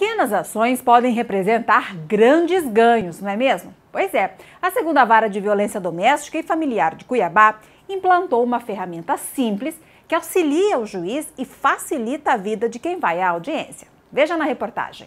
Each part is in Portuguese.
Pequenas ações podem representar grandes ganhos, não é mesmo? Pois é, a segunda vara de violência doméstica e familiar de Cuiabá implantou uma ferramenta simples que auxilia o juiz e facilita a vida de quem vai à audiência. Veja na reportagem.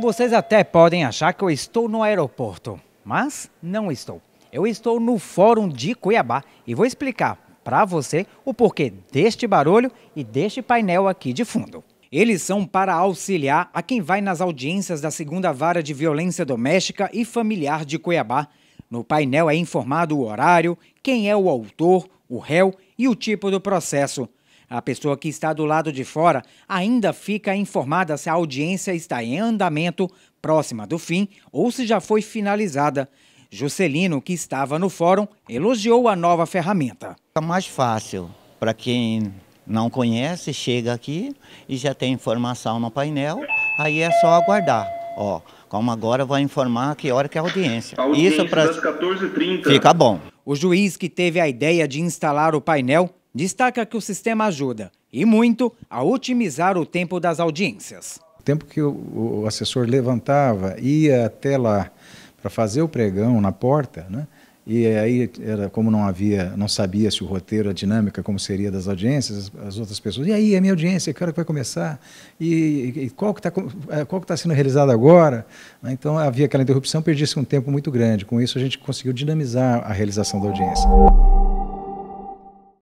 Vocês até podem achar que eu estou no aeroporto, mas não estou. Eu estou no Fórum de Cuiabá e vou explicar para você o porquê deste barulho e deste painel aqui de fundo. Eles são para auxiliar a quem vai nas audiências da segunda vara de violência doméstica e familiar de Cuiabá. No painel é informado o horário, quem é o autor, o réu e o tipo do processo. A pessoa que está do lado de fora ainda fica informada se a audiência está em andamento, próxima do fim ou se já foi finalizada. Juscelino, que estava no fórum, elogiou a nova ferramenta. É mais fácil para quem não conhece, chega aqui e já tem informação no painel, aí é só aguardar. Ó, como agora vai informar que hora que é a audiência. A audiência Isso para 14h30. Fica bom. O juiz que teve a ideia de instalar o painel destaca que o sistema ajuda, e muito, a otimizar o tempo das audiências. O tempo que o, o assessor levantava, ia até lá para fazer o pregão na porta, né? E aí, era, como não havia, não sabia se o roteiro, a dinâmica, como seria das audiências, as outras pessoas, e aí, a minha audiência, que hora que vai começar? E, e qual que está é, qual que tá sendo realizado agora? Né, então, havia aquela interrupção, perdia-se um tempo muito grande. Com isso, a gente conseguiu dinamizar a realização da audiência.